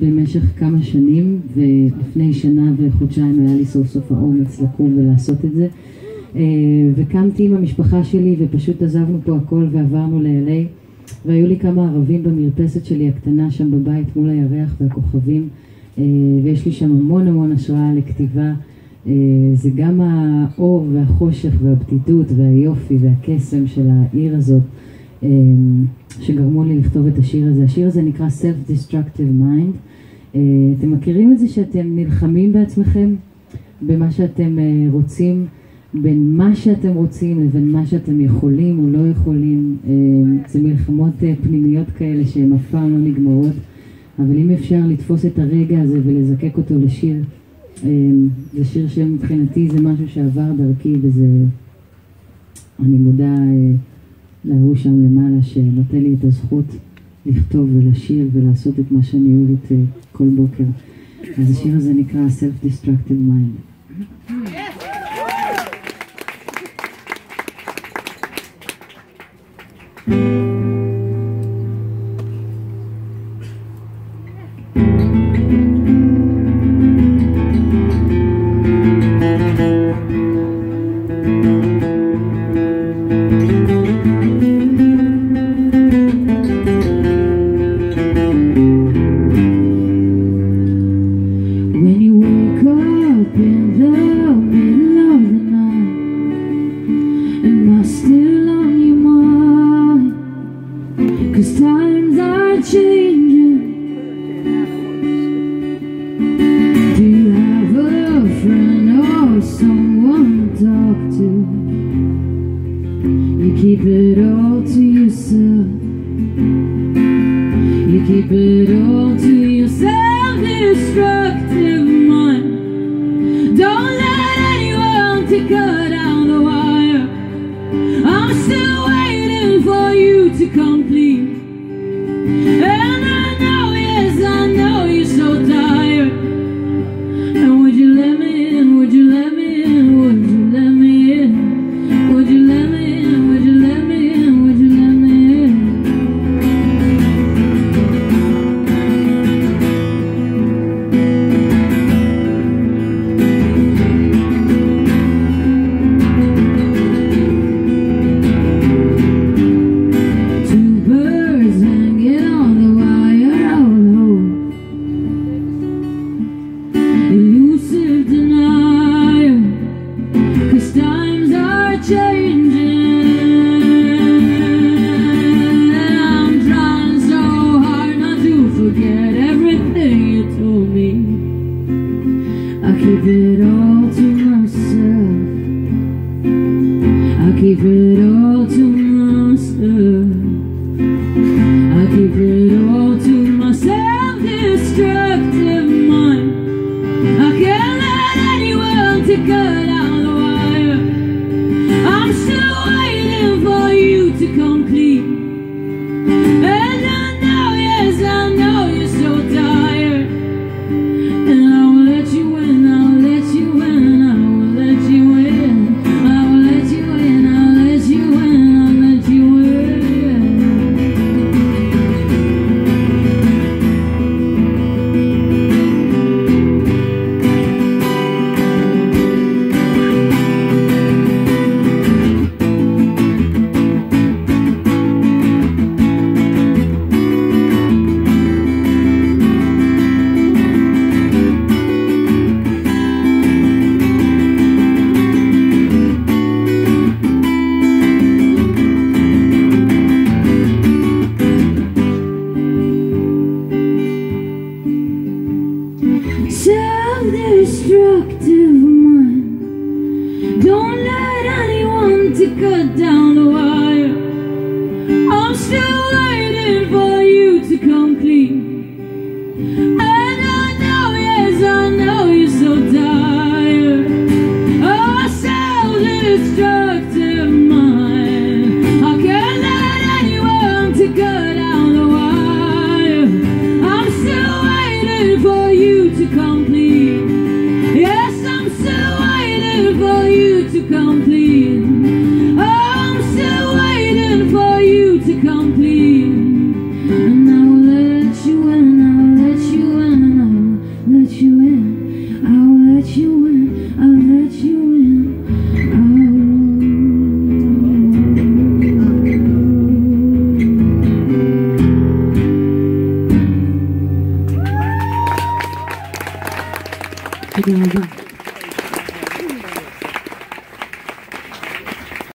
במשך כמה שנים, ולפני שנה וחודשיים היה לי סוף סוף האומץ לקום ולעשות את זה. אה, וקמתי עם המשפחה שלי ופשוט עזבנו פה הכל ועברנו ל-LA והיו לי כמה ערבים במרפסת שלי הקטנה שם בבית מול הירח והכוכבים אה, ויש לי שם המון המון השראה לכתיבה. אה, זה גם האור והחושך והבדידות והיופי והקסם של העיר הזאת שגרמו לי לכתוב את השיר הזה. השיר הזה נקרא Self-Destructive Mind. אתם מכירים את זה שאתם נלחמים בעצמכם? במה שאתם רוצים? בין מה שאתם רוצים לבין מה שאתם יכולים או לא יכולים. אה, זה מלחמות אה, פנימיות כאלה שהן אף פעם לא נגמרות, אבל אם אפשר לתפוס את הרגע הזה ולזקק אותו לשיר, אה, זה שיר שמבחינתי זה משהו שעבר דרכי וזה... אני מודה להוא שם למעלה שנותן לי את הזכות לכתוב ולשיר ולעשות את מה שאני אוהבת כל בוקר. אז השיר הזה נקרא Self-Destructive Mind. Cause times are changing Do you have a friend or someone to talk to? You keep it all keep it all to myself I keep it all to myself I keep it all. to cut down the wire. I'm still waiting for you to come clean. And I know, yes, I know you're so tired. Of a self-destructive mind. I can't let anyone to cut down the wire. I'm still waiting for you to come clean. Yes, I'm still waiting for you to come clean. 嗯